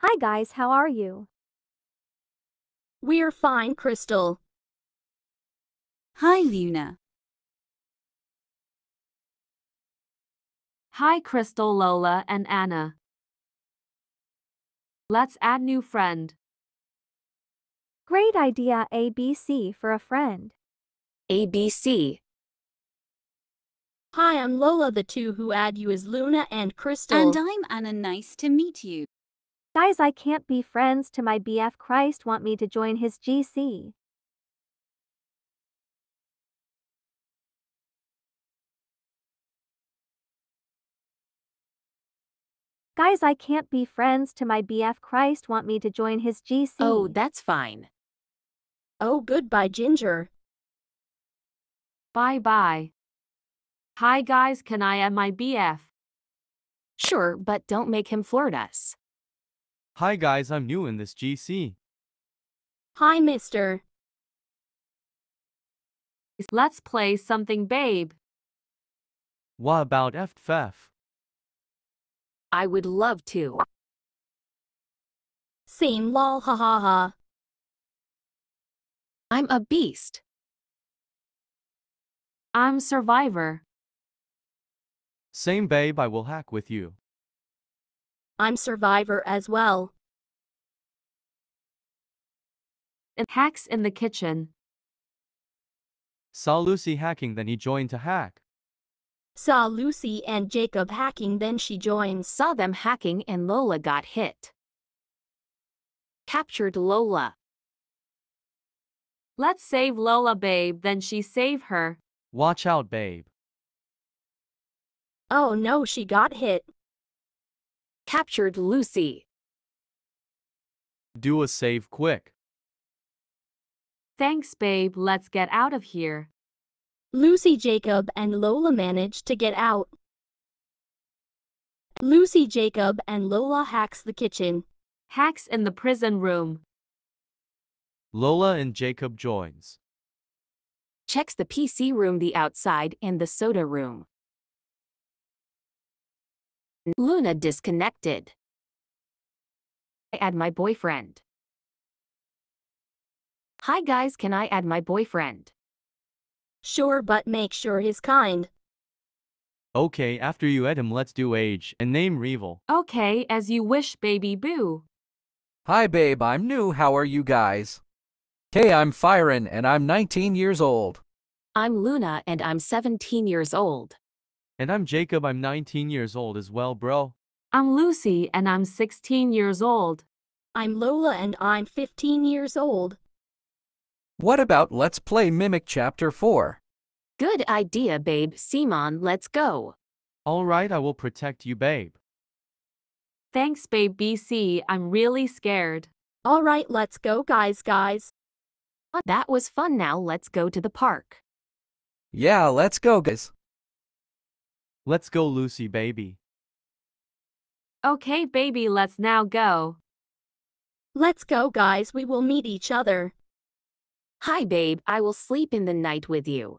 Hi guys, how are you? We're fine, Crystal. Hi, Luna. Hi Crystal, Lola, and Anna. Let's add new friend. Great idea ABC for a friend. ABC. Hi, I'm Lola. The two who add you is Luna and Crystal. And I'm Anna. Nice to meet you. Guys, I can't be friends to my BF Christ want me to join his GC. Guys, I can't be friends to my BF Christ want me to join his GC. Oh, that's fine. oh, goodbye, Ginger. Bye bye. Hi guys, can I add my BF? Sure, but don't make him flirt us. Hi guys, I'm new in this GC. Hi, mister. Let's play something, babe. What about FFF? I would love to. Same lol ha ha ha. I'm a beast. I'm Survivor. Same babe, I will hack with you. I'm Survivor as well. And hacks in the kitchen. Saw Lucy hacking, then he joined to hack. Saw Lucy and Jacob hacking, then she joined. Saw them hacking and Lola got hit. Captured Lola. Let's save Lola, babe, then she save her. Watch out, babe. Oh no, she got hit. Captured Lucy. Do a save quick. Thanks, babe, let's get out of here. Lucy, Jacob, and Lola managed to get out. Lucy, Jacob, and Lola hacks the kitchen. Hacks in the prison room. Lola and Jacob joins. Checks the PC room, the outside, and the soda room. Luna disconnected. I add my boyfriend. Hi guys, can I add my boyfriend? Sure, but make sure he's kind. Okay, after you add him, let's do age and name Revel. Okay, as you wish, baby boo. Hi babe, I'm new, how are you guys? Hey, I'm Firen and I'm 19 years old. I'm Luna and I'm 17 years old. And I'm Jacob, I'm 19 years old as well, bro. I'm Lucy and I'm 16 years old. I'm Lola and I'm 15 years old. What about let's play Mimic Chapter 4? Good idea, babe. Simon, let's go. Alright, I will protect you, babe. Thanks, babe BC, I'm really scared. Alright, let's go, guys, guys. That was fun. Now let's go to the park. Yeah, let's go guys. Let's go, Lucy, baby. Okay, baby, let's now go. Let's go, guys, we will meet each other. Hi, babe. I will sleep in the night with you.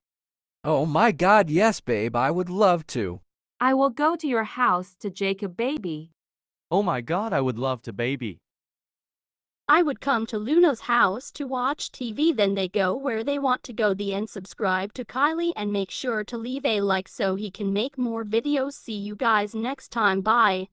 Oh my god, yes babe, I would love to. I will go to your house to Jacob, baby. Oh my god, I would love to, baby. I would come to Luna's house to watch TV then they go where they want to go the end. Subscribe to Kylie and make sure to leave a like so he can make more videos. See you guys next time. Bye.